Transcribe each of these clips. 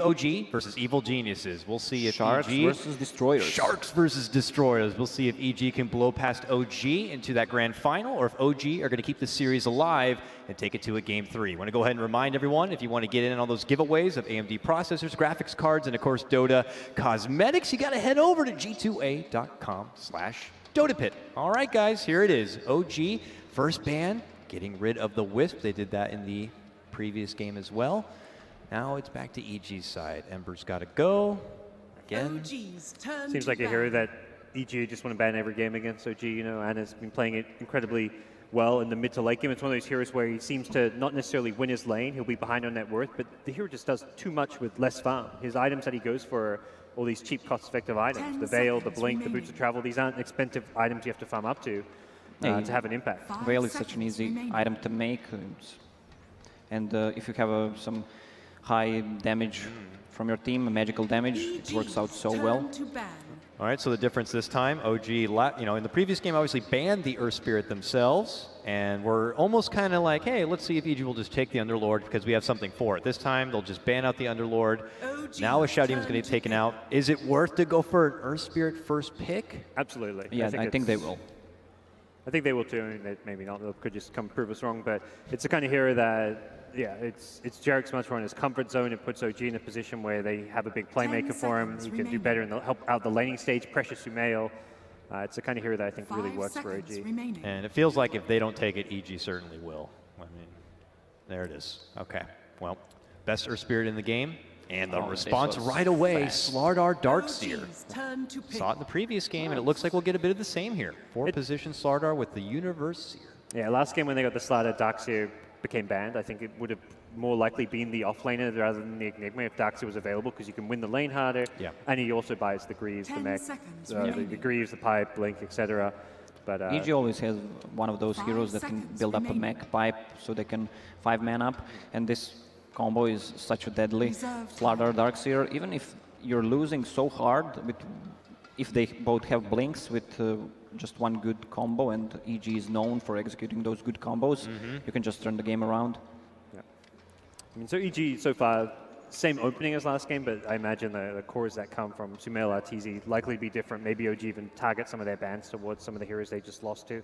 OG versus Evil Geniuses. We'll see if Sharks EG versus Destroyers. Sharks versus Destroyers. We'll see if EG can blow past OG into that grand final or if OG are going to keep the series alive and take it to a game three. I want to go ahead and remind everyone if you want to get in on those giveaways of AMD processors, graphics cards, and of course Dota cosmetics, you got to head over to g2a.com slash DotaPit. All right, guys, here it is. OG, first ban, getting rid of the Wisp. They did that in the previous game as well. Now it's back to EG's side. Ember's got to go. Again. Seems like a hero that EG just want to ban every game against OG, you know, Ana's been playing it incredibly well in the mid to late game. It's one of those heroes where he seems to not necessarily win his lane, he'll be behind on net worth, but the hero just does too much with less farm. His items that he goes for are all these cheap, cost-effective items. The Veil, the Blink, the Boots of Travel, these aren't expensive items you have to farm up to uh, Yeah, to have an impact. Veil is such an easy item to make. And uh, if you have uh, some high damage from your team, magical damage, it works out so well. All right, so the difference this time, OG, la- you know, in the previous game, obviously banned the Earth Spirit themselves, and we're almost kind of like, hey, let's see if EG will just take the Underlord because we have something for it. This time, they'll just ban out the Underlord. Now, a Shadow Demon's going to be taken out. Is it worth to go for an Earth Spirit first pick? Absolutely. Yeah, I think they will. I think they will too. I mean, maybe not. They could just come prove us wrong. But it's the kind of hero that, yeah, it's it's JerAx's much more in his comfort zone. It puts OG in a position where they have a big playmaker for him. He can do better and help out the laning stage. Pressure Sumail. Uh, it's the kind of hero that I think really works for OG. And it feels like if they don't take it, EG certainly will. I mean, there it is. Okay. Well, best Earth Spirit in the game. And the Oh, response right away, fast. Slardar Darkseer. Saw it in the previous game, and it looks like we'll get a bit of the same here. Four position Slardar with the Universe Seer. Yeah, last game when they got the Slardar, Darkseer became banned. I think it would have more likely been the offlaner rather than the Enigma if Darkseer was available because you can win the lane harder. Yeah. And he also buys the Greaves, the Ten mech, seconds uh, the, the Greaves, the Pipe, Blink, etc. But uh, EG always has one of those heroes that can build up a remaining. mech pipe so they can five man up. And this combo is such a deadly Reserve Slardar Darkseer. Even if you're losing so hard, with, if they both have blinks with uh, just one good combo, and EG is known for executing those good combos, mm-hmm. you can just turn the game around. Yeah. I mean, so EG so far, same opening as last game, but I imagine the, the cores that come from Sumail RTZ likely be different. Maybe OG even target some of their bans towards some of the heroes they just lost to.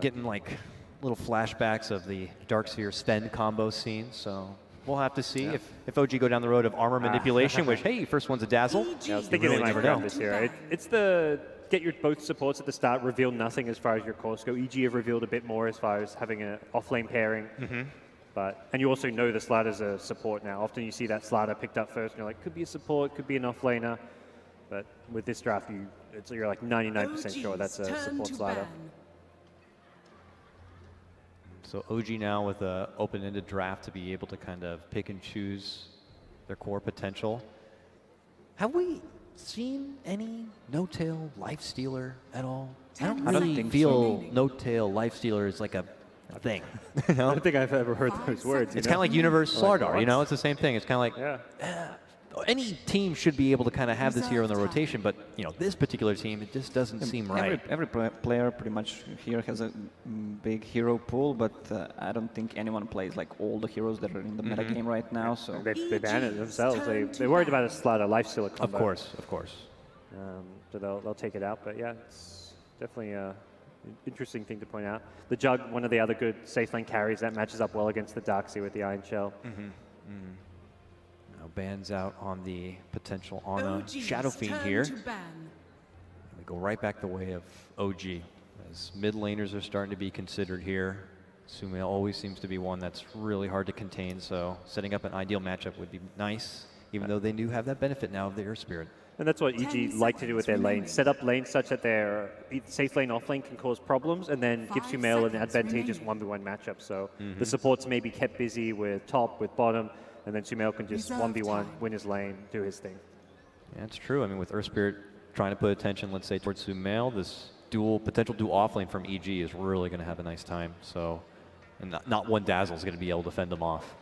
Getting like little flashbacks of the Darkseer Sven combo scene, so we'll have to see if, if OG go down the road of armor ah. manipulation, which, hey, first one's a dazzle. Yeah, I was thinking really they might never know. this here. It, it's the get your both supports at the start, reveal nothing as far as your cores go. EG have revealed a bit more as far as having an off-lane pairing. Mm-hmm. But and you also know the Slardar's a support now. Often you see that Slardar picked up first, and you're like, could be a support, could be an off-laner. But with this draft, you it's, you're like 99% sure that's a support Slardar. So OG now with a open-ended draft to be able to kind of pick and choose their core potential. Have we seen any no-tail life stealer at all? I don't I don't really think so. feel no-tail life stealer is like a, a thing. you know? I don't think I've ever heard those words. you It's know? kind of like Universe Like, Slardar, you know? It's the same thing. It's kind of like Yeah. Eh, any team should be able to kind of have this hero in the rotation, but you know, this particular team, it just doesn't seem right. every pla- player pretty much here has a mm, big hero pool, but uh, I don't think anyone plays like all the heroes that are in the Mm-hmm. meta game right now. So They, they ban it themselves. They they worried about a Slardar life stealer Of course, of course. Um, so they'll, they'll take it out. But yeah, it's definitely a an interesting thing to point out. The Jug, one of the other good safe lane carries that matches up well against the Darkseer with the Iron Shell. Now bans out on the potential on a OG's Shadow Fiend turn here. to. We go right back the way of OG as mid laners are starting to be considered here. Sumail always seems to be one that's really hard to contain, so setting up an ideal matchup would be nice, even though they do have that benefit now of the Earth Spirit. And that's what Ten EG like to do with their seconds lane. Set up lanes such that their safe lane, off lane can cause problems and then gives you Sumail an advantageous remaining. 1v1 matchup. So the mm-hmm. supports may be kept busy with top, with bottom, and then Sumail can just 1v1, win his lane, do his thing. Yeah, it's true. I mean, with Earth Spirit trying to put attention, let's say, towards Sumail, this dual potential dual offlane from EG is really going to have a nice time. So, and not, not one Dazzle is going to be able to fend them off.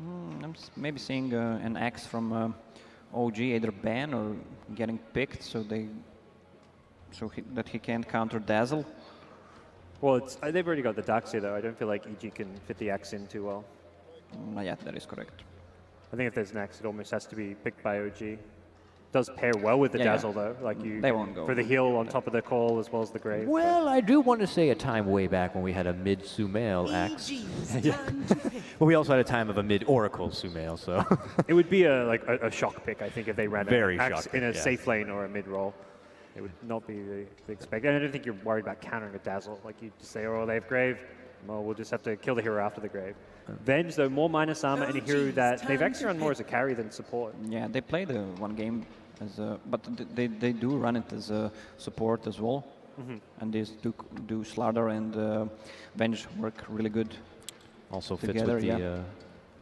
mm, I'm maybe seeing uh, an X from uh, OG either ban or getting picked, so they so he, that he can't counter Dazzle. Well, it's, uh, they've already got the Darkseer though. I don't feel like EG can fit the X in too well. Mm, yeah, that is correct. I think if there's next, it almost has to be picked by OG. It Does pair well with the Yeah, yeah. Dazzle though, like you. They won't go. for the heal on top of the call as well as the grave. but- Well, I do want to say a time way back when we had a mid Sumail axe. EG's turn. Well, we also had a time of a mid Oracle Sumail, so. It would be a like a, a shock pick, I think, if they ran Very an axe shock in a yeah. safe lane or a mid roll. It would not be the, the expect. And I don't think you're worried about countering a dazzle. Like you just say, oh, they have grave. Well, we'll just have to kill the hero after the grave. Venge, though, more minus armor and a hero that they've actually run more as a carry than support. Yeah, they play the one game as a, but they, they do run it as a support as well. Mm-hmm. And these do, do Slardar and uh, Venge work really good. also fits Together, with the, yeah. uh,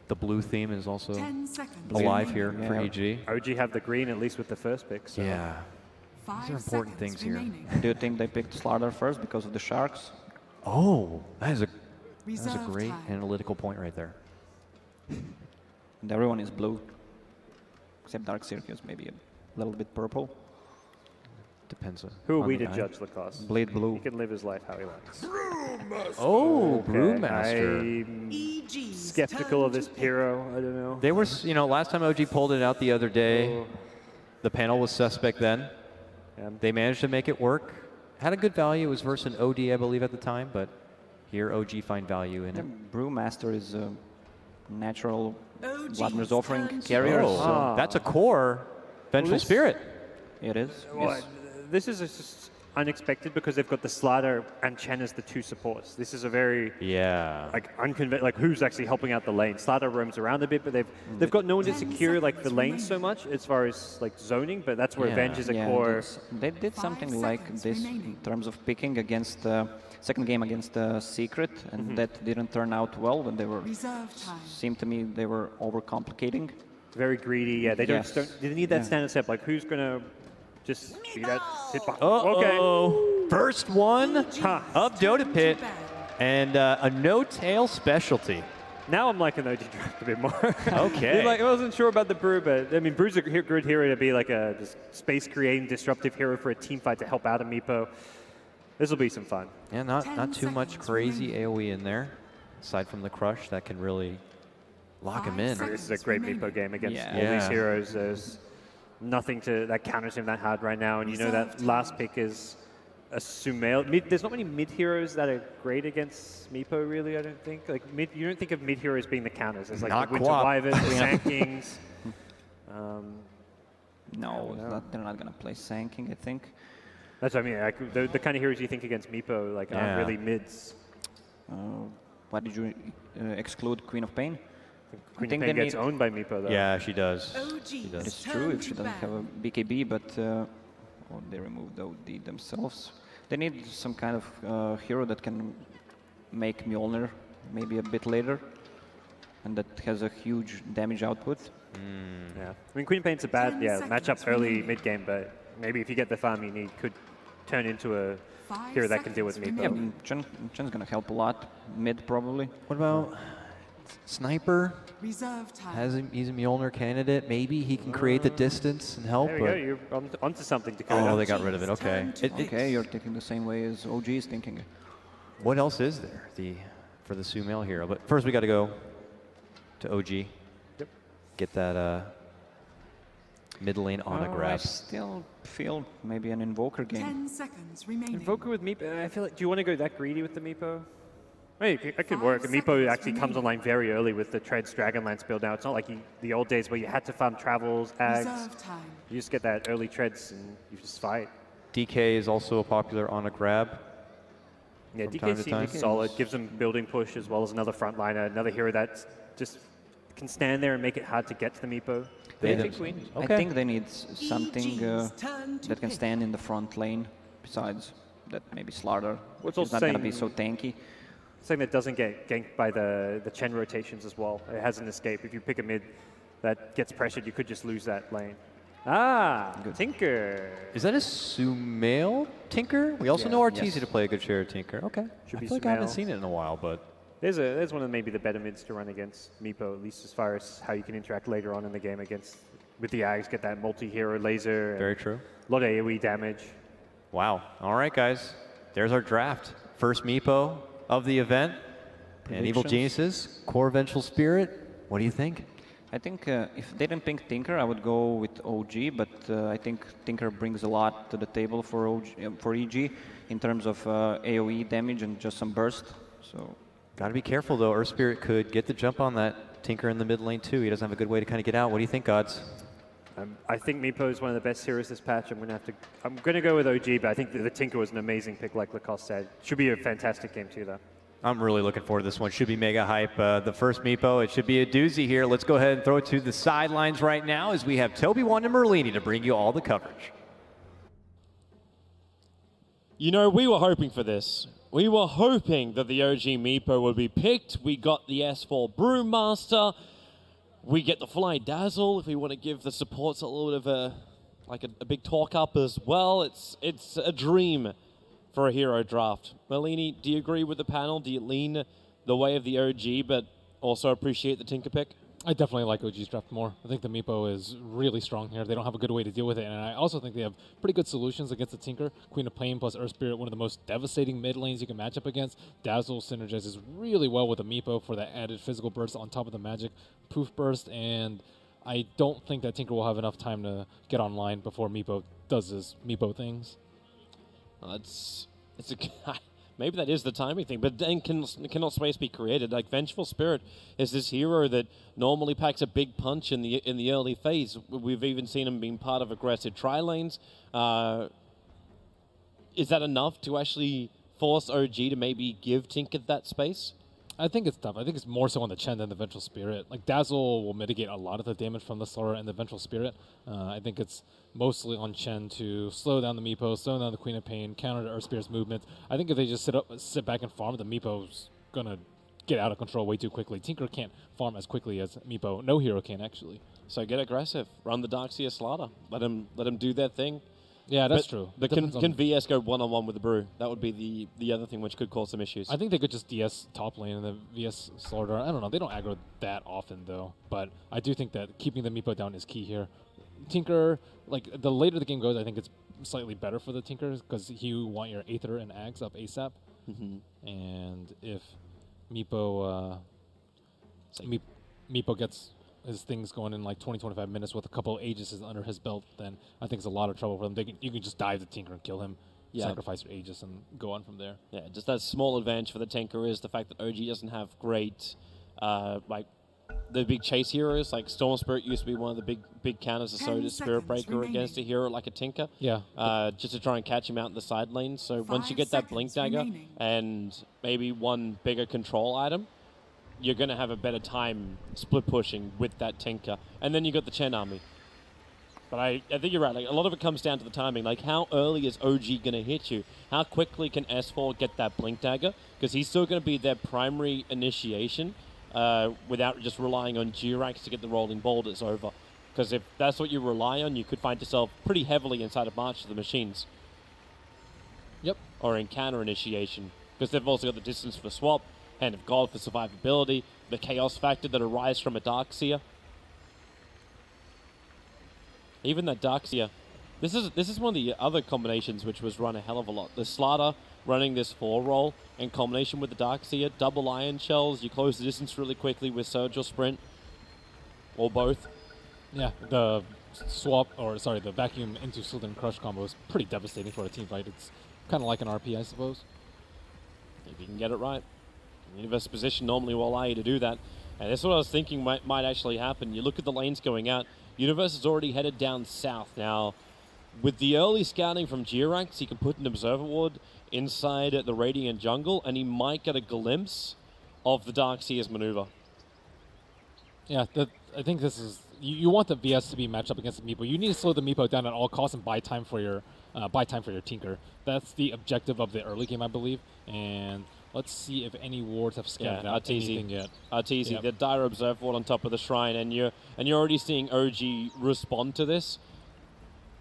the blue theme is also alive remaining. here for EG. OG have the green at least with the first pick. So. Yeah. Five are important seconds things here. Do you think they picked Slardar first because of the Sharks? Oh, that is a, that is a great time. analytical point right there. And everyone is blue, except Dark Circus, maybe a little bit purple. Depends on. Who are on we the to guy. judge Lacoste? Bleed blue. He can live his life how he likes. Oh, Okay, Brewmaster. I'm EG's skeptical of this to pick. hero. I don't know. They were, you know, last time OG pulled it out the other day, Oh, the panel was suspect then. yeah. They managed to make it work. Had a good value. It was versus an OD, I believe, at the time, but here OG find value in Yeah, it. Brewmaster is a natural OG's Vladmir's offering turn carrier. Oh, so Ah. that's a core vengeful this- spirit. it is. Well, yes. This is just unexpected because they've got the Slardar and Chen as the two supports. This is a very Yeah. like unconven- like who's actually helping out the lane. Slardar roams around a bit, but they've they've got no one to secure like the lane so much as far as like zoning. But that's where Yeah. Avenge is a yeah, core. they did something like this remaining. in terms of picking against the second game against the Secret, and that didn't turn out well. When they were Reserve time. seemed to me they were overcomplicating. Very greedy. Yeah, they don't. Yes. don't they need that Yeah. standard step. Like who's gonna just be that hit box? Uh-oh. Okay. First one Ha. of Dota Pit and uh, a no-tail specialty. Now I'm liking OG draft a bit more. Okay. like, I wasn't sure about the Brew, but I mean, Brew's a he- good hero to be like a space creating disruptive hero for a team fight to help out a Meepo. This will be some fun. Yeah, not, not too much crazy remaining. AoE in there. Aside from the crush, that can really lock him in. This is a great Meepo game against Yeah. all these heroes. There's nothing to that counters him that hard right now, and you know that last pick is a Sumail. Mid, there's not many mid heroes that are great against Meepo, really. I don't think. Like mid, you don't think of mid heroes being the counters. It's like Not the Winter Quap. Wyvern, the Sand Kings. Um, No, Yeah. they're not going to play Sand King, I think. That's what I mean. Like, the, the kind of heroes you think against Meepo, like Yeah. aren't really mids. Uh, why did you uh, exclude Queen of Pain? Queen think of Pain they gets need- own by Meepo, though. Yeah, she does. OG's does. It's true if she doesn't have a. BKB, but uh, or they removed the OD themselves. They need some kind of uh, hero that can make Mjolnir maybe a bit later, and that has a huge damage output. Yeah. I mean, Queen of Pain's a bad yeah matchup early remaining. mid game, but maybe if you get the farm you need, could turn into a Five hero that can deal with seconds Meepo. Yeah, mm, Chen, Chen's gonna help a lot. Mid probably. What about Sniper? Reserve time. Has him, he's a Mjolnir candidate. Maybe he can create the distance and help. There we go. You're on, onto something, Dakota. oh, they got rid of it. Okay. Time to It- it- Okay, you're thinking the same way as OG is thinking. what else is there the for the Sumail hero? But first, we got to go to OG. Yep. Get that uh, mid lane Oh, I still feel maybe an Invoker game. Ten seconds remaining. Invoker with Meepo. I feel like. Do you want to go that greedy with the Meepo? Hey, it could- Five work. Meepo seconds actually comes online very early with the Treads Dragonlance build now. It's not like you, the old days where you had to farm travels, ags. You just get that early Treads and you just fight. DK is also a popular on a grab. Yeah, From time to DK time. seems solid. Gives them building push as well as another frontliner, another hero that just can stand there and make it hard to get to the Meepo. They They them- take Queen. I think they need something uh, EG's turn to that can stand in the front lane besides that maybe Slardar. What's He's not going to be so tanky. Something that doesn't get ganked by the, the Chen rotations as well. It has an escape. If you pick a mid that gets pressured, you could just lose that lane. Ah, Good. Tinker. Is that a Sumail Tinker? We also Yeah. know Arteezy Yes. to play a good share of Tinker. Okay. Should I be feel like I haven't seen it in a while, but There's a there's one of maybe the better mids to run against Meepo, at least as far as how you can interact later on in the game against with the Ags, get that multi-hero laser, and very true. a lot of AoE damage. Wow. All right, guys. There's our draft. First Meepo of the event. And Evil Geniuses, Core Vengeful Spirit. What do you think? I think uh, if they didn't pick Tinker, I would go with OG, but uh, I think Tinker brings a lot to the table for OG, uh, for EG in terms of uh, AOE damage and just some burst. So Got to be careful though. Earth Spirit could get the jump on that Tinker in the mid lane too. He doesn't have a good way to kind of get out. What do you think, GoDz? Um, I think Meepo is one of the best heroes this patch. I'm going to have to. I'm going to go with OG, but I think the, the Tinker was an amazing pick, like Lacoste said. Should be a fantastic game too, though. I'm really looking forward to this one. Should be mega hype. Uh, the first Meepo, it should be a doozy here. Let's go ahead and throw it to the sidelines right now as we have TobiWan and Merlini to bring you all the coverage. You know, we were hoping for this. We were hoping that the OG Meepo would be picked. We got the S4 Brewmaster. We get the Fly Dazzle if we want to give the supports a little bit of a like a, a big talk up as well. It's it's a dream for a hero draft. Merlini, do you agree with the panel? Do you lean the way of the OG, but also appreciate the Tinker pick? I definitely like OG's draft more. I think the Meepo is really strong here. They don't have a good way to deal with it, and I also think they have pretty good solutions against the Tinker. Queen of Pain plus Earth Spirit, one of the most devastating mid lanes you can match up against. Dazzle synergizes really well with the Meepo for that added physical burst on top of the magic poof burst, and I don't think that Tinker will have enough time to get online before Meepo does his Meepo things. Uh, it's it's a maybe that is the timing thing, but then can cannot space be created? Like Vengeful Spirit is this hero that normally packs a big punch in the in the early phase. We've even seen him being part of aggressive tri lanes. Uh, is that enough to actually force OG to maybe give Tinker that space? I think it's tough. I think it's more so on the Chen than the Vengeful Spirit. Like Dazzle will mitigate a lot of the damage from the Sora and the Vengeful Spirit. Uh, I think it's mostly on Chen to slow down the Meepo, slow down the Queen of Pain, counter the Earth Spirit's movement. I think if they just sit up, sit back and farm, the Meepo's gonna get out of control way too quickly. Tinker can't farm as quickly as Meepo. No hero can actually. So get aggressive. Run the Darkseer Slardar. Let him let him do their thing. Yeah, that's but, true. But can, can VS go one on one with the Brew? That would be the the other thing which could cause some issues. I think they could just DS top lane and the VS Slardar. I don't know. They don't aggro that often though. But I do think that keeping the Meepo down is key here. Tinker, like the later the game goes, I think it's slightly better for the Tinkers because you want your Aether and Ags up ASAP. Mm-hmm. And if Meepo, uh, Meep, Meepo gets his things going in like 20, 25 minutes with a couple of Aegis under his belt, then I think it's a lot of trouble for them. They can, you can just dive the Tinker and kill him, Yeah. sacrifice your Aegis, and go on from there. Yeah, just that small advantage for the Tinker is the fact that OG doesn't have great, uh, like, the big chase heroes. Like Storm Spirit used to be one of the big big counters to Ten so does Spirit seconds Breaker against a hero like a Tinker. Yeah. Uh, just to try and catch him out in the side lane. So once you get that Blink Dagger remaining. and maybe one bigger control item, you're going to have a better time split pushing with that Tinker. And then you got the Chen army. But I, I think you're right. Like a lot of it comes down to the timing. Like how early is OG going to hit you? How quickly can S4 get that blink dagger? Because he's still going to be their primary initiation uh, without just relying on JerAx to get the rolling boulders over. Because if that's what you rely on, you could find yourself pretty heavily inside of March of the Machines Yep. or in counter initiation. Because they've also got the distance for swap, Hand of God for survivability, the chaos factor that arises from a Darkseer. Even that Darkseer. This is this is one of the other combinations which was run a hell of a lot. The Slardar running this four roll in combination with the Darkseer, double iron shells, you close the distance really quickly with Surge or Sprint. Or both. Yeah, the swap, or sorry, the vacuum into Slither Crush combo is pretty devastating for a team fight. It's kind of like an RP, I suppose. if you can get it right. Universe position normally will allow you to do that. And that's what I was thinking might, might actually happen. You look at the lanes going out. Universe is already headed down south. Now, with the early scouting from JerAx, he can put an observer ward inside the Radiant jungle, and he might get a glimpse of the Darkseer's maneuver. Yeah, I think this is you, you want the VS to be matched up against the Meepo. You need to slow the Meepo down at all costs and buy time for your uh, buy time for your Tinker. That's the objective of the early game, I believe. And let's see if any wards have scouted Yeah, out Arteezy. anything yet. Arteezy, Yep. the dire observer ward on top of the shrine, and you're and you're already seeing OG respond to this.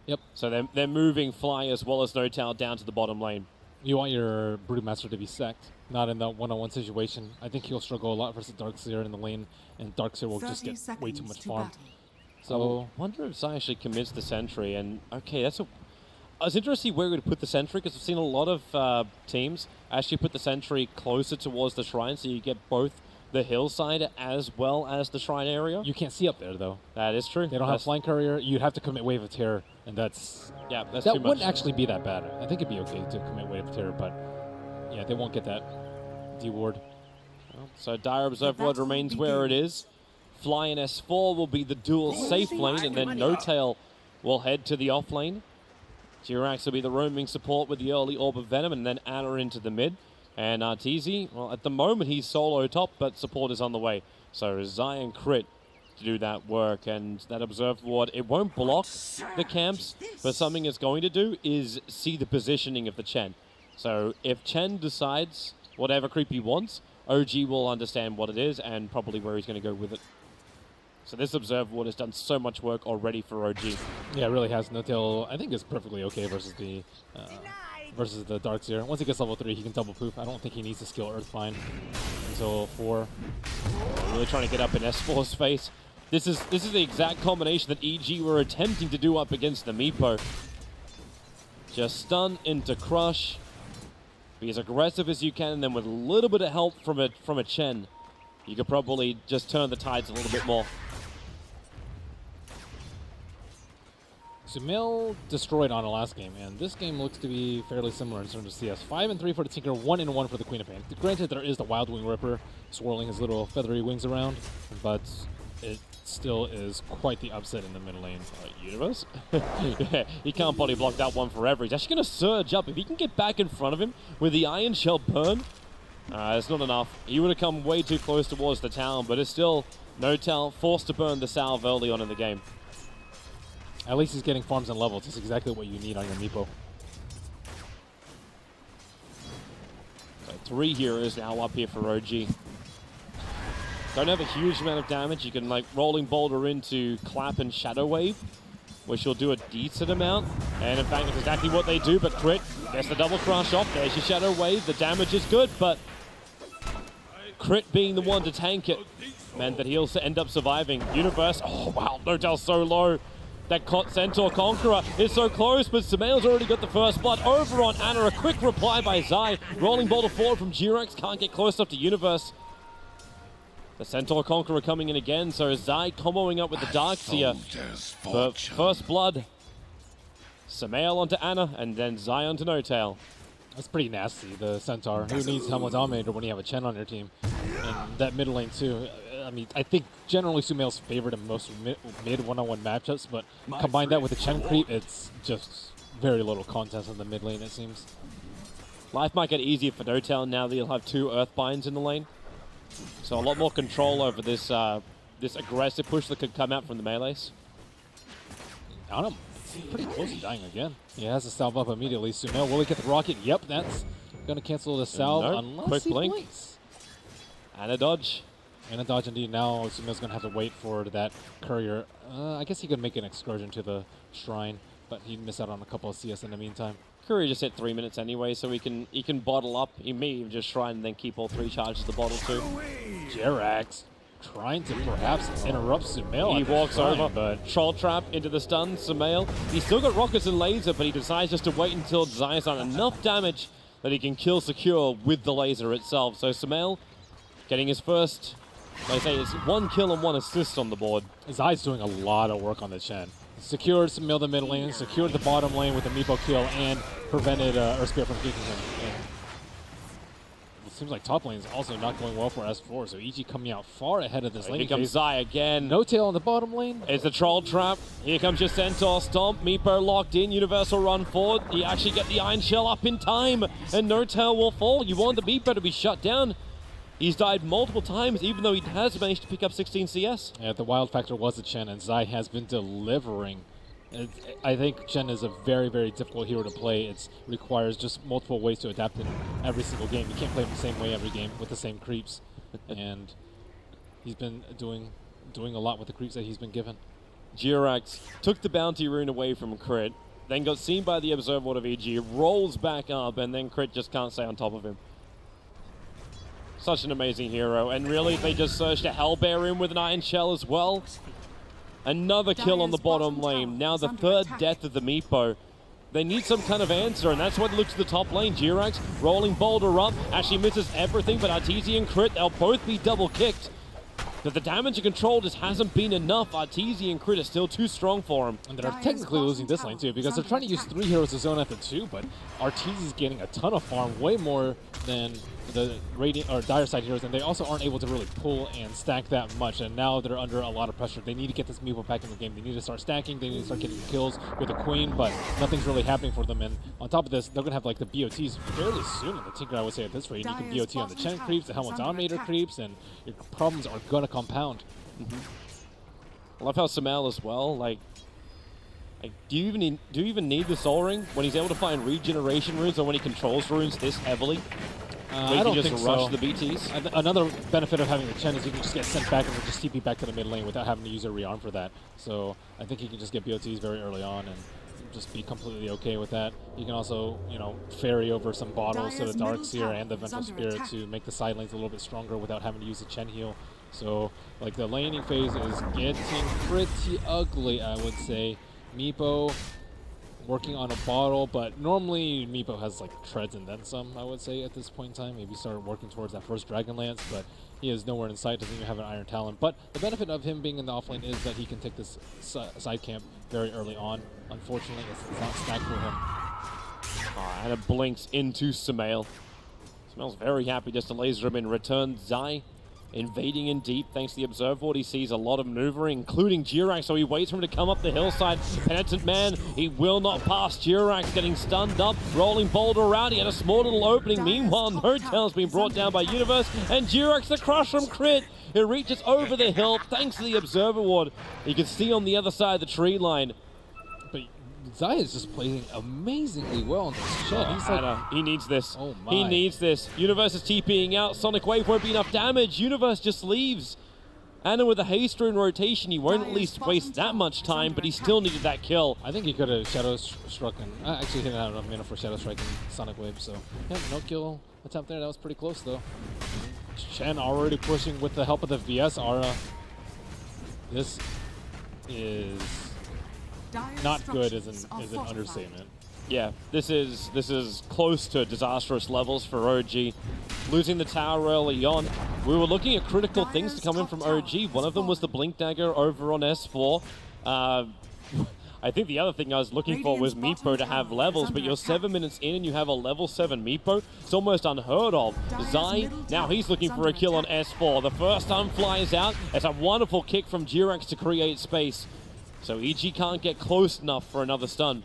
Yep. So they're, they're moving Fly as well as No Tail down to the bottom lane. You want your Brewmaster to be sacked, not in that one-on-one situation. I think he'll struggle a lot versus Darkseer in the lane, and Darkseer will just get way too much to farm. battle. So I wonder if Zai actually commits the sentry. And okay, that's a. I was interested to see where we would put the sentry because I've seen a lot of uh, teams actually put the sentry closer towards the shrine, so you get both the hillside as well as the shrine area. You can't see up there though. that is true. They don't have That's- flying courier. You'd have to commit wave of terror, and that's Yeah, that's that too wouldn't much. actually be that bad. I think it'd be okay to commit wave of terror, but yeah, they won't get that D ward. So Dire Observer The Ward remains where it is. Fly in S4 will be the dual safe lane, and then No Tail will head to the off lane. JerAx will be the roaming support with the early Orb of Venom, and then Ana into the mid. And Arteezy, well, at the moment he's solo top, but support is on the way. So Zai and crit to do that work, and that Observer Ward, it won't block the camps, but something it's going to do is see the positioning of the Chen. So if Chen decides whatever creep he wants, OG will understand what it is and probably where he's going to go with it. So this Observer Ward has done so much work already for OG. Yeah, it really has. No tail. I think is perfectly okay versus the uh, versus the Darkseer. Once he gets level three, he can double poof. I don't think he needs to skill Earthbind until four. Really trying to get up in S4's face. This is this is the exact combination that EG were attempting to do up against the Meepo. Just stun into crush. Be as aggressive as you can, and then with a little bit of help from a from a Chen, you could probably just turn the tides a little bit more. Sumail destroyed on the last game, and this game looks to be fairly similar in terms of CS. Five and three for the Tinker, one and one for the Queen of Pain. Granted, there is the Wild Wing Ripper swirling his little feathery wings around, but it still is quite the upset in the mid lane. Uh, Universe? he can't body block that one forever. He's actually going to surge up. If he can get back in front of him with the Iron Shell burn, uh, it's not enough. He would have come way too close towards the town, but it's still Notail forced to burn the salve early on in the game. At least he's getting farms and levels. That's exactly what you need on your Meepo. So three heroes now up here for OG. Don't have a huge amount of damage. You can like rolling boulder into clap and shadow wave, which will do a decent amount. And in fact, that's exactly what they do. But crit gets the double crush off. There's your shadow wave. The damage is good, but crit being the one to tank it meant that he'll end up surviving. Universe. Oh wow, Notail so low. That Cot Centaur Conqueror is so close, but Sumail's already got the first blood over on Ana. A quick reply by Zai. Rolling boulder forward from JerAx. Can't get close enough to Universe. The Centaur Conqueror coming in again, so Zai comboing up with the Darkseer. But first blood. Sumail onto Ana, and then Zai onto No Tail. That's pretty nasty, the Centaur. Who needs Helmet Dominator when you have a Chen on your team? And that mid lane, too. I mean, I think generally Sumail's favored in most mid, one-on-one matchups, but combine that with the Chen creep, it's just very little contest in the mid lane, it seems. Life might get easier for No Tail now that he'll have two Earthbinds in the lane. So a lot more control over this uh, this aggressive push that could come out from the melees. Him. Pretty close to dying again. He has to salve up immediately. Sumail, will he get the rocket? Yep, that's going to cancel the salve Nope. unless Quick he blink. blinks. And a dodge. And a dodge indeed. Now Sumail's going to have to wait for that courier. Uh, I guess he could make an excursion to the shrine, but he'd miss out on a couple of CS in the meantime. Courier just hit three minutes anyway, so he can he can bottle up. He may even just try and then keep all three charges of the bottle too. Jerax trying to perhaps interrupt Sumail. He walks shrine, over, but troll trap into the stun. Sumail, he's still got rockets and laser, but he decides just to wait until Zai's done enough damage that he can kill secure with the laser itself. So Sumail getting his first, like I say, it's one kill and one assist on the board. Zai's doing a lot of work on the Chen. Secured Sumail the mid lane, secured the bottom lane with a Meepo kill, and prevented uh, Earth Spirit from kicking him. And it seems like top lane is also not going well for S4, so EG coming out far ahead of this Here lane. comes Zai again. No tail on the bottom lane. It's the troll trap. Here comes your centaur stomp. Meepo locked in. Universal run forward. You actually get the iron shell up in time, and no tail will fall. You want the Meepo to be shut down. He's died multiple times, even though he has managed to pick up 16 CS. Yeah, the wild factor was a Chen, and Zai has been delivering. I think Chen is a very, very difficult hero to play. It requires just multiple ways to adapt in every single game. You can't play him the same way every game with the same creeps, and he's been doing doing a lot with the creeps that he's been given. JerAx took the bounty rune away from Crit, then got seen by the Observer Ward of EG, rolls back up, and then Crit just can't stay on top of him. Such an amazing hero, and really they just searched a Hellbear in with an Iron Shell as well. Another kill on the bottom bottom lane. Now the third death of the Meepo. They need some kind of answer, and that's why they look to the top lane. JerAx rolling Boulder up. Actually misses everything, but Arteezy and crit. They'll both be double kicked. But the damage and control just hasn't been enough. Arteezy and crit is still too strong for him. And they're technically losing this lane too because they're trying to use three heroes to zone at the two, but Arteezy's getting a ton of farm, way more than the Radiant or Dire side heroes, and they also aren't able to really pull and stack that much. And now they're under a lot of pressure. They need to get this Meepo back in the game. They need to start stacking. They need to start getting kills with the Queen, but nothing's really happening for them. And on top of this, they're gonna have like the BOTs fairly soon in the Tinker. I would say at this rate, you can BOT on the Chen creeps, the Helmet Dominator creeps, and your problems are gonna compound. I love how Sumail as well, like, like do you even need, do you even need the Soul Ring when he's able to find regeneration runes or when he controls runes this heavily? Uh, I don't just think rush so. the BTs. Another benefit of having the Chen is you can just get sent back and just TP back to the mid lane without having to use a rearm for that. So I think he can just get BOTs very early on and just be completely okay with that. You can also, you know, ferry over some bottles to the Dire's Dark middle Seer tower and the is Vengeful under Spirit attack. to make the side lanes a little bit stronger without having to use the Chen heal. So, like, the laning phase is getting pretty ugly, I would say. Meepo working on a bottle, but normally Meepo has like treads and then some, I would say, at this point in time. Maybe start working towards that first Dragon Lance, but he is nowhere in sight, doesn't even have an Iron Talon. But the benefit of him being in the offlane is that he can take this si- side camp very early on. Unfortunately, it's, not stacked for him. Ah, and it blinks into Sumail. Sumail's very happy just to laser him in return. Zai invading in deep thanks to the observer board. He sees a lot of maneuvering, including JerAx, so he waits for him to come up the hillside. Penitent man, he will not pass. JerAx getting stunned up, rolling boulder around. He had a small little opening. Meanwhile, No Tail's been brought down by Universe, and JerAx the crush from crit. It reaches over the hill thanks to the observer ward. You can see on the other side of the tree line. Is just playing amazingly well on this Chen. He's like, Ana, he needs this. Oh He needs this. Universe is TPing out. Sonic Wave won't be enough damage. Universe just leaves. Ana with a haste rune rotation, he won't at least waste that much time, but he still needed that kill. I think he could have Shadow Struck and uh, actually he didn't have enough mana for Shadow Strike and Sonic Wave, so yeah, no kill attempt there. That was pretty close though. Chen already pushing with the help of the VS Aura. This is not good is an as an understatement. Yeah, this is this is close to disastrous levels for OG. Losing the tower early on. We were looking at critical things to come in from OG. One of them was the Blink Dagger over on S4. Uh, I think the other thing I was looking for was Meepo to have levels, but you're seven minutes in and you have a level 7 Meepo. It's almost unheard of. Zai, now he's looking for a kill on. S4. The first time flies out. It's a wonderful kick from JerAx to create space. So EG can't get close enough for another stun.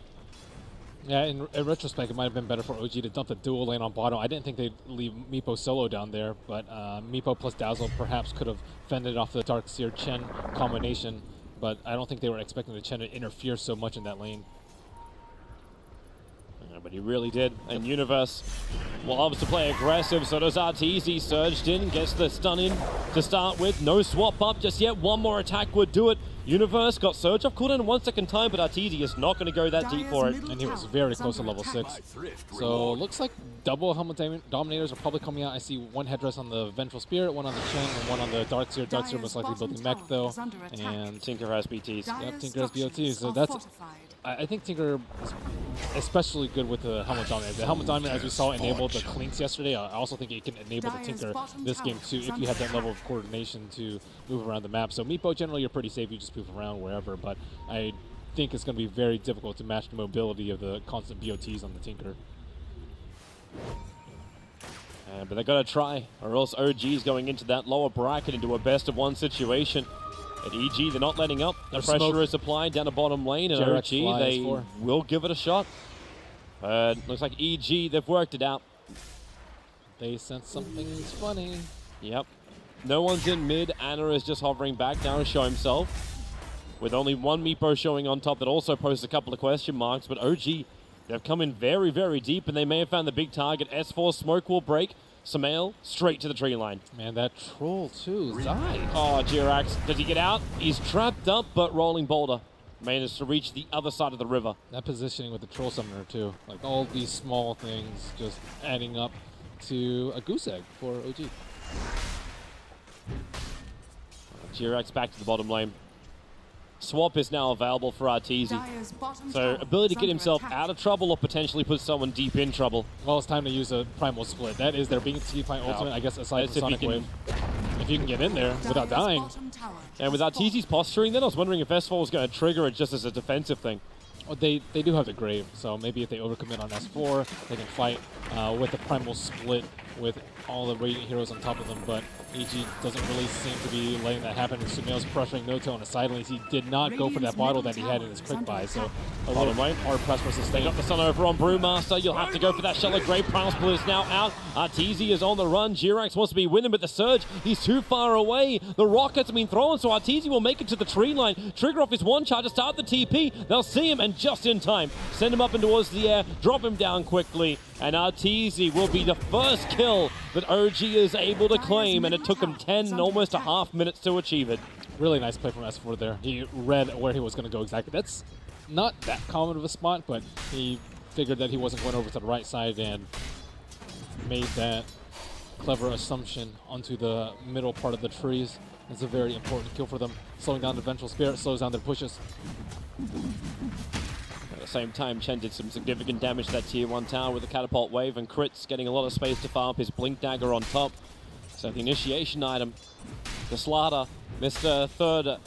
Yeah, in, in retrospect, it might have been better for OG to dump the dual lane on bottom. I didn't think they'd leave Meepo solo down there, but uh, Meepo plus Dazzle perhaps could have fended off the Dark Seer Chen combination, but I don't think they were expecting the Chen to interfere so much in that lane. Yeah, but he really did. And Universe loves to play aggressive, so does Arteezy. Surged in, gets the stun in to start with. No swap up just yet. One more attack would do it. Universe got Surge up cooldown in one second time, but Arteezy is not going to go that deep for it. And he was very close to level attack. 6. So looks like double Helmet Dominators are probably coming out. I see one headdress on the Vengeful Spirit, one on the Chen, and one on the Dark Seer. Dark Seer most likely bottom building mech though. is under attack. And Tinker has BTs. Dire's Yep, Tinker has BOT, structures so that's- fortified. I, I think Tinker is especially good with the Helmet Dominator. The Helmet Dominator, as we saw, enabled the Clinkz yesterday. I also think it can enable the Tinker this game too, if you have that level of coordination to move around the map. So Meepo, generally, you're pretty safe. You just move around wherever. But I think it's going to be very difficult to match the mobility of the constant BOTs on the Tinker. Uh, but they got to try, or else OG is going into that lower bracket into a best of one situation. At EG, they're not letting up. The pressure smoke. is applied down the bottom lane, and OG, they for. will give it a shot. But looks like EG, they've worked it out. They sense something's funny. Yep. No one's in mid. Ana is just hovering back down to show himself. With only one Meepo showing on top that also poses a couple of question marks. But OG, they've come in very, very deep and they may have found the big target. S4 smoke will break. Sumail straight to the tree line. Man, that troll too. Zai. Oh, JerAx, does he get out? He's trapped up, but rolling boulder managed to reach the other side of the river. That positioning with the troll summoner too. Like all these small things just adding up to a goose egg for OG. JerAx back to the bottom lane. Swap is now available for Arteezy. So ability to get himself attack. out of trouble or potentially put someone deep in trouble. Well, it's time to use a primal split. That is their BT Pint ultimate, I guess, aside That's from if he Sonic can- Wave. If you can get in there without dying, And with has. Arteezy's posturing, then I was wondering if S4 was going to trigger it just as a defensive thing. well, they they do have the Grave, so maybe if they overcommit on S4, they can fight uh, with the primal split with all the Radiant heroes on top of them. But EG doesn't really seem to be letting that happen. And Sumail's pressuring Notail on the side lanes. He did not go for that bottle that he had in his quick buy, so a little lane. hard press for They sustain. got the sun over on Brewmaster. You'll have to go for that Shallow Grave. Primal Split is now out. Arteezy is on the run. JerAx wants to be winning, but the Surge, he's too far away. The rockets have been thrown, so Arteezy will make it to the tree line. Trigger off his one charge to start the TP. They'll see him, and just in time, send him up and towards the air, drop him down quickly. And Arteezy will be the first kill that OG is able to claim, and it took him 10 and almost a half minutes to achieve it. Really nice play from S4 there. He read where he was going to go exactly. That's not that common of a spot, but he figured that he wasn't going over to the right side and made that clever assumption onto the middle part of the trees. It's a very important kill for them. Slowing down the Vengeful Spirit, slows down their pushes. At the same time, Chen did some significant damage to that tier 1 tower with the catapult wave, and Crit's getting a lot of space to farm up his Blink Dagger on top. So the initiation item, the Slardar, Mr. Third,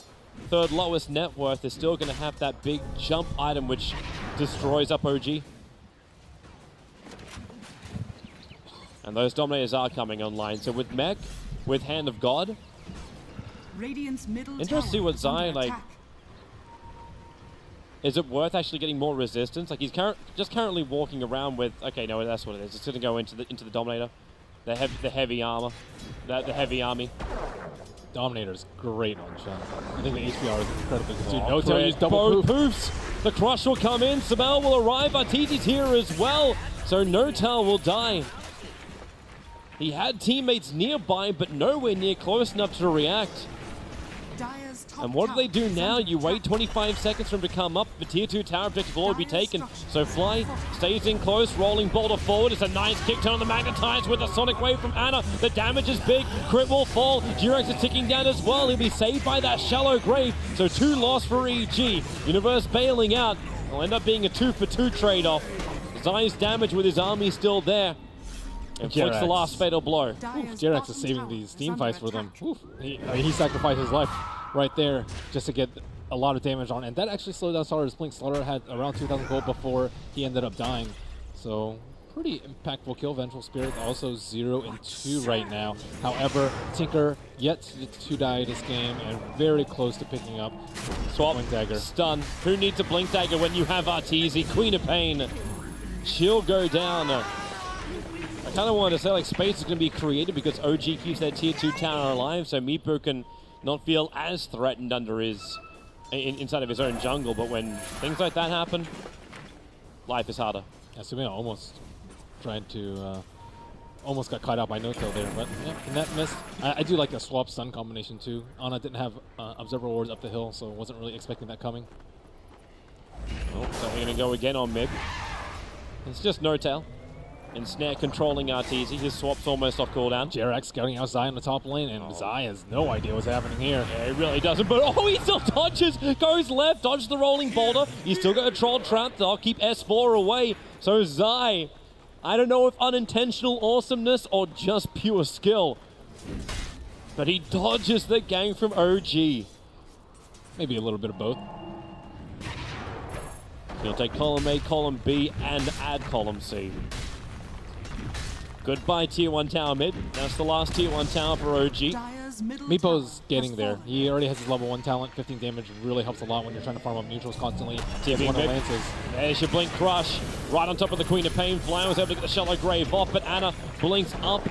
third lowest net worth, is still going to have that big jump item which destroys up OG. And those Dominators are coming online. So with Mech, with Hand of God, Radiant's middle Interesting to see what Zion, like. Is it worth actually getting more resistance? Like he's current, just currently walking around with. Okay, no, that's what it is. It's going to go into the into the Dominator, the heavy the heavy armor, the, the heavy army. Dominator's great on Chen. I think the HPR is incredibly good. Dude, no Crit, use double poofs. The crush will come in. Sumail will arrive. Arteezy's here as well. So Notail will die. He had teammates nearby, but nowhere near close enough to react. Dyer's top And what do they do now? You wait 25 seconds for him to come up. The tier 2 tower objective will be taken. So Fly stays in close, rolling boulder forward. It's a nice kick turn on the Magnetize with a Sonic Wave from Ana. The damage is big. Crit will fall. JerAx is ticking down as well. He'll be saved by that shallow grave. So two loss for EG. Universe bailing out. It'll end up being a two for two trade-off. Zai's damage with his army still there. And flicks the last fatal blow. Dyer's Jerax is saving these team fights for them. Oof. He, I mean, he sacrificed his life right there just to get a lot of damage on, and that actually slowed down Slardar's blink. Slardar had around 2,000 gold before he ended up dying, so pretty impactful kill. Vengeful Spirit also zero and two right now. However, Tinker yet to- to die this game and very close to picking up Swap. Blink Dagger. Stun. Who needs a Blink Dagger when you have Arteezy? Queen of Pain. She'll go down. I kind of wanted to say like space is going to be created because OG keeps their tier 2 tower alive, so Meepo can not feel as threatened under his in, inside of his own jungle. But when things like that happen, life is harder. Yeah, Sumail almost tried to, uh, almost got caught out by No-Tail there, but yeah, and that missed. I, I do like the swap stun combination too. Ana didn't have uh, Observer Wards up the hill, so wasn't really expecting that coming. Oh, so we're to go again on mid. It's just no tail. And Snare controlling Arteezy. His swap's almost off cooldown. Jerax scouting out Zai in the top lane, and oh. Zai has no idea what's happening here. Yeah, he really doesn't. But oh, he still dodges, goes left, dodges the rolling boulder. He's still got a troll trap. They'll keep S4 away. So Zai, I don't know if unintentional awesomeness or just pure skill, but he dodges the gang from OG. Maybe a little bit of both. He'll take column A, column B, and add column C. Goodbye, tier 1 tower mid. That's the last tier 1 tower for OG. Dyer's middle Meepo's getting there. He already has his level 1 talent. 15 damage really helps a lot when you're trying to farm up neutrals constantly. Yeah, One of big- Lance's. There's your Blink Crush. Right on top of the Queen of Pain. Fly was able to get the Shallow Grave off, but Ana blinks up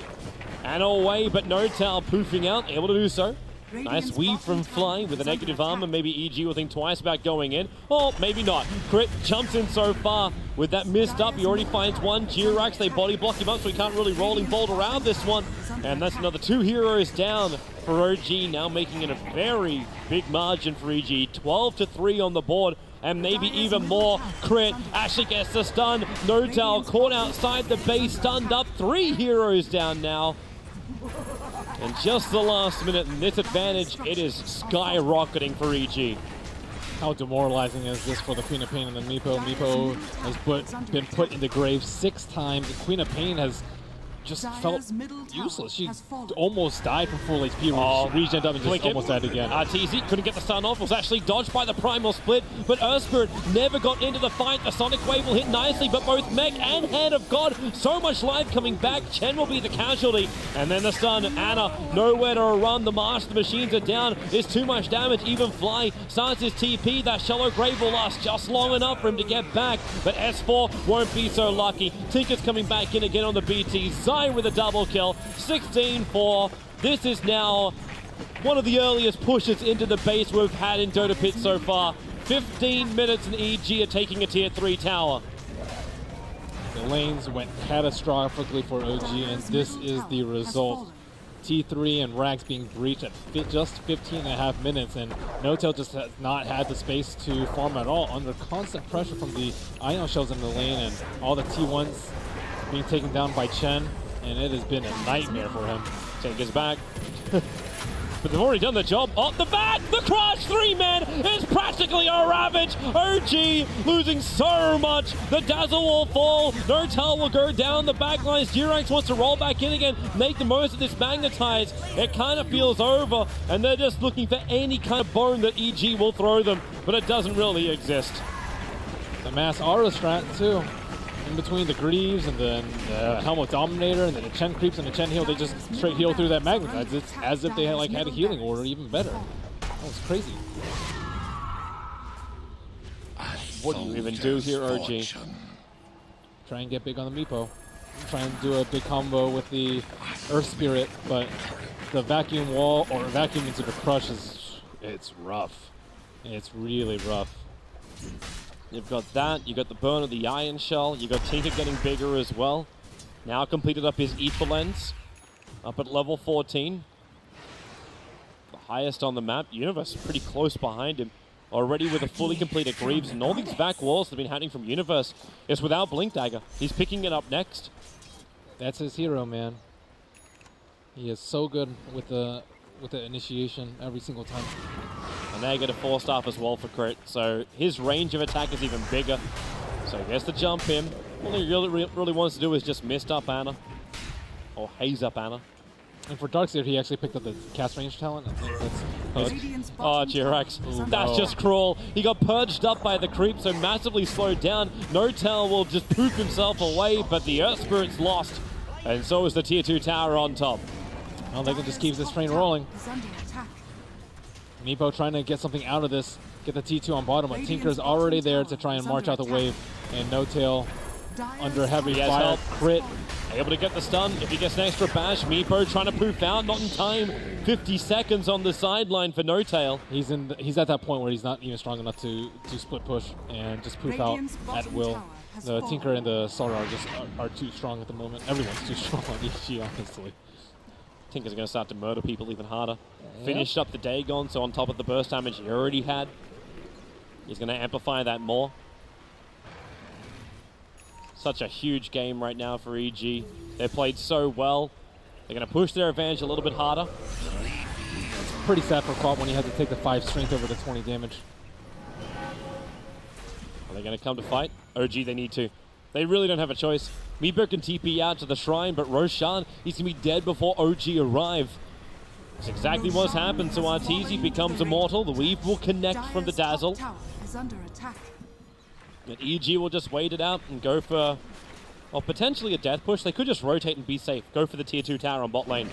and away, but no tail poofing out. Able to do so. Nice weave from Fly with a negative armor. Maybe EG will think twice about going in. Oh, maybe not. Crit jumps in so far with that missed up. He already finds one. JerAx, they body block him up, so he can't really rolling bolt around this one. And that's another two heroes down for OG, now making it a very big margin for EG. 12 to 3 on the board. And maybe even more. Crit actually gets the stun. Notail caught outside the base, stunned up. Three heroes down now. And just the last minute, and this advantage, it is skyrocketing for EG. How demoralizing is this for the Queen of Pain and the Meepo? Meepo has put, been put in the grave six times. The Queen of Pain has just Dire's felt useless. She almost died from full HP. Oh, regen up and just Blink it. almost died again. Uh, RTZ couldn't get the stun off. Was actually dodged by the primal split, but Earthspirit never got into the fight. The Sonic Wave will hit nicely, but both Mech and Hand of God, so much life coming back. Chen will be the casualty, and then the stun. Ana nowhere to run. The Master Machines are down. There's too much damage. Even Fly starts his TP. That shallow grave will last just long enough for him to get back, but S4 won't be so lucky. Tinker's coming back in again on the BT. With a double kill. 16-4. This is now one of the earliest pushes into the base we've had in Dota Pit so far. 15 minutes and EG are taking a tier 3 tower. The lanes went catastrophically for OG, and this is the result. T3 and Rags being breached at just 15 and a half minutes, and Notail just has not had the space to farm at all under constant pressure from the Ion Shells in the lane and all the T1s being taken down by Chen, and it has been a nightmare for him. Take us back. but they've already done the job. Up the back, the crush, three men is practically a ravage. OG losing so much. The dazzle will fall. Notail will go down the back lines. JerAx wants to roll back in again, make the most of this magnetize. It kind of feels over, and they're just looking for any kind of bone that EG will throw them, but it doesn't really exist. The mass aura strat too. In between the Greaves and then the Helmet Dominator and then the Chen creeps and the Chen heal, they just straight heal through that magnetize. It's as if they had like had a healing order, even better. That was crazy. What do you even do here, OG? Try and get big on the Meepo. Try and do a big combo with the Earth Spirit, but the vacuum wall or vacuum into the crush is it's rough. It's really rough. You've got that, you've got the burn of the Ion Shell, you've got Tinker getting bigger as well. Now completed up his Ether Lens, up at level 14. The highest on the map. Universe pretty close behind him. Already with a fully completed Greaves, and all these back walls that have been happening from Universe is without Blink Dagger. He's picking it up next. That's his hero, man. He is so good with the with the initiation every single time. And they get a Force Staff as well for crit, so his range of attack is even bigger. So he has to jump him. All he really, really, really wants to do is just mist up Ana. Or haze up Ana. And for Darkseer, he actually picked up the cast range talent. I think that's Hook. Oh, bottom JerAx. That's no. just cruel. He got purged up by the creep, so massively slowed down. Notail will just poof himself away, but the Earth Spirit's lost. And so is the Tier 2 tower on top. Well, they can just keep this train rolling. Is under attack. Meepo trying to get something out of this, get the T2 on bottom, but Tinker's already there to try and march out the wave. And Notail under heavy He fire, help. crit. Able to get the stun. If he gets an extra bash, Meepo trying to poof out. Not in time. 50 seconds on the sideline for Notail. He's in. The, he's at that point where he's not even strong enough to to split push and just poof out at will. The. Tinker and the Sora are just are, are too strong at the moment. Everyone's too strong on EG, honestly. Tinker's going to start to murder people even harder. Finished up the Dagon, so on top of the burst damage he already had, he's going to amplify that more. Such a huge game right now for EG. They played so well. They're going to push their advantage a little bit harder. Pretty sad for Quad when he had to take the five strength over the 20 damage. Are they going to come to fight? OG, they need to. They really don't have a choice. Meeber can TP out to the shrine, but Roshan, he's going to be dead before OG arrive. That's exactly what's happened. So Arteezy becomes immortal. The Weave will connect from the Dazzle. top is under attack. And EG will just wait it out and go for, well, potentially a death push. They could just rotate and be safe. Go for the tier 2 tower on bot lane.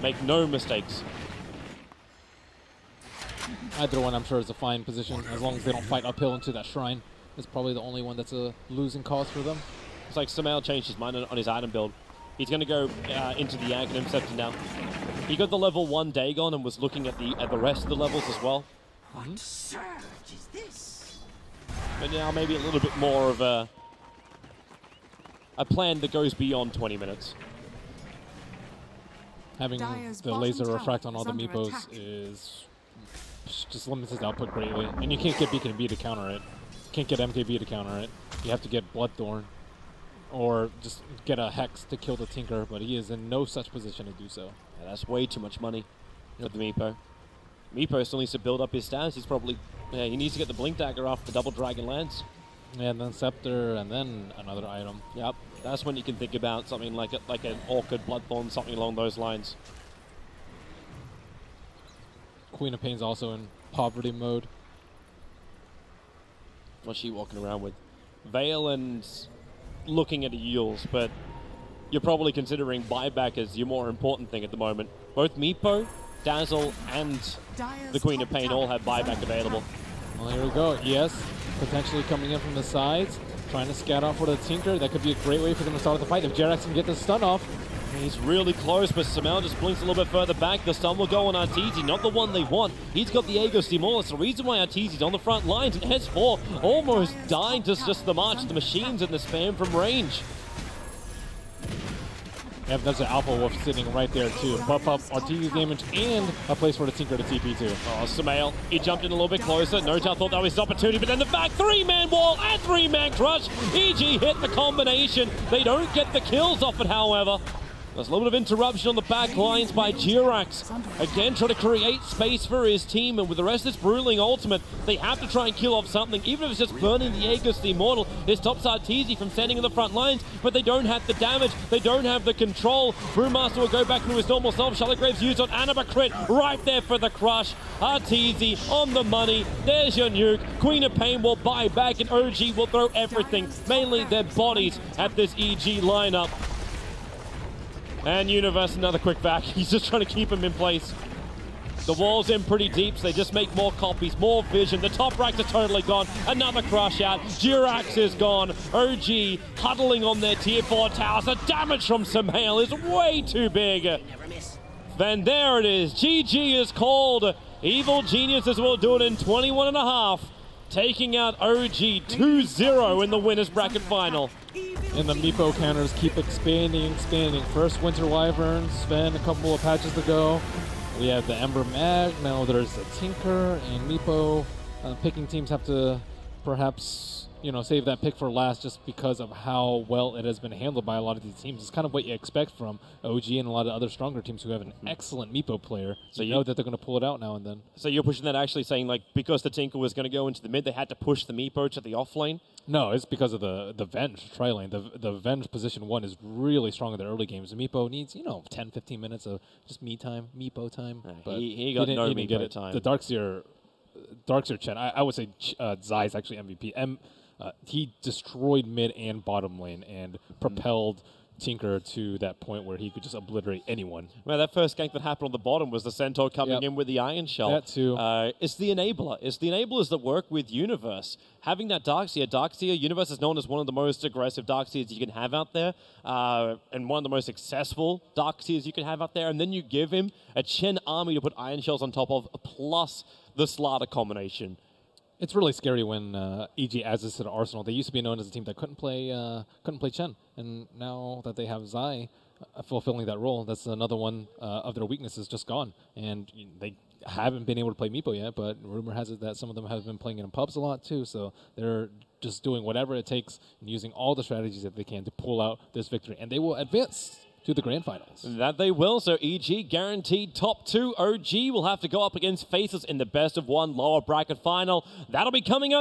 Make no mistakes. Either one, I'm sure, is a fine position as long as they don't fight uphill into that shrine. It's probably the only one that's a losing cause for them. It's like Sumail changed his mind on, on his item build. He's going to go uh, into the Aghanim Scepter now. He got the level 1 Dagon and was looking at the at the rest of the levels as well. What surge is this? But now maybe a little bit more of a a plan that goes beyond 20 minutes. Having Dire's the laser refract on all the under Meepos attack. is just limits his output greatly. And you can't get Beacon B to counter it. Can't get MKB to counter it. You have to get Bloodthorn. Or just get a Hex to kill the Tinker, but he is in no such position to do so. Yeah, that's way too much money for the Meepo. Meepo still needs to build up his stats. He's probably yeah, he needs to get the Blink Dagger off the double Dragon Lance. And then Scepter, and then another item. Yep, that's when you can think about something like a, like an Orchid Bloodthorn, something along those lines. Queen of Pain's also in poverty mode. What's she walking around with? Veil and looking at Eels, but you're probably considering buyback as your more important thing at the moment. Both Meepo, Dazzle, and the Queen of Pain all have buyback available. Well, here we go. Yes, potentially coming in from the sides, trying to scat off with a Tinker. That could be a great way for them to start the fight. If JerAx can get the stun off, He's really close, but Sumail just blinks a little bit further back. The stun will go on Arteezy, not the one they want. He's got the Aegis Steam That's the reason why Arteezy's on the front lines. And S4 almost dying to just the march, the machines and the spam from range. Yep, that's an Alpha Wolf sitting right there too. Buff up Arteezy's damage and a place for the Tinker to TP too. Oh, Sumail, he jumped in a little bit closer. No doubt thought that was his opportunity, but then the back three-man wall and three-man crush. EG hit the combination. They don't get the kills off it, however. There's a little bit of interruption on the back lines by JerAx. Again, trying to create space for his team, and with the rest of this Bruling ultimate, they have to try and kill off something, even if it's just burning the Aegis the Immortal. It stops Arteezy from standing in the front lines, but they don't have the damage, they don't have the control. Brewmaster will go back to his normal self. Shallow Graves used on Anima crit right there for the crush. Arteezy on the money. There's your nuke. Queen of Pain will buy back, and OG will throw everything, mainly their bodies, at this EG lineup. And Universe, another quick back. He's just trying to keep him in place. The wall's in pretty deep, so they just make more copies, more vision. The top racks are totally gone. Another crush out. JerAx is gone. OG huddling on their tier 4 towers. The damage from Sumail is way too big. Then there it is. GG is called. Evil Geniuses will do it in 21 and a half. Taking out OG 2-0 in the winners bracket final. And the Meepo counters keep expanding, expanding. First Winter Wyvern, Sven a couple of patches to go. We have the Ember Mag, now there's the Tinker and Meepo. Uh, picking teams have to perhaps, you know, save that pick for last just because of how well it has been handled by a lot of these teams. It's kind of what you expect from OG and a lot of other stronger teams who have an excellent Meepo player. So you you- know that they're going to pull it out now and then. So you're pushing that actually saying like because the Tinker was going to go into the mid, they had to push the Meepo to the off lane. No, it's because of the the Venge tri lane. The the Venge position one is really strong in the early games. Meepo needs you know 10, 15 minutes of just me time, Meepo time. but he- he got didn't, no get Meepo it. time. The Darkseer, Darkseer Chen. I, I would say Ch- uh, Zai is actually MVP. M, uh, he destroyed mid and bottom lane and propelled Tinker to that point where he could just obliterate anyone. Well, that first gank that happened on the bottom was the Centaur coming Yep. in with the Ion Shell. That too. Uh, it's the enabler. It's the enablers that work with Universe. Having that Darkseer, Darkseer, Universe is known as one of the most aggressive Darkseers you can have out there, uh, and one of the most successful Darkseers you can have out there. And then you give him a Chen army to put Ion Shells on top of, plus the Slardar combination. It's really scary when uh, EG to the arsenal. They used to be known as a team that couldn't play uh, couldn't play Chen, and now that they have Zai uh, fulfilling that role, that's another one uh, of their weaknesses just gone. And they haven't been able to play Meepo yet, but rumor has it that some of them have been playing in pubs a lot too. So they're just doing whatever it takes and using all the strategies that they can to pull out this victory, and they will advance to the grand finals. That they will. So EG guaranteed top two. OG will have to go up against Faces in the best of one lower bracket final. That'll be coming up.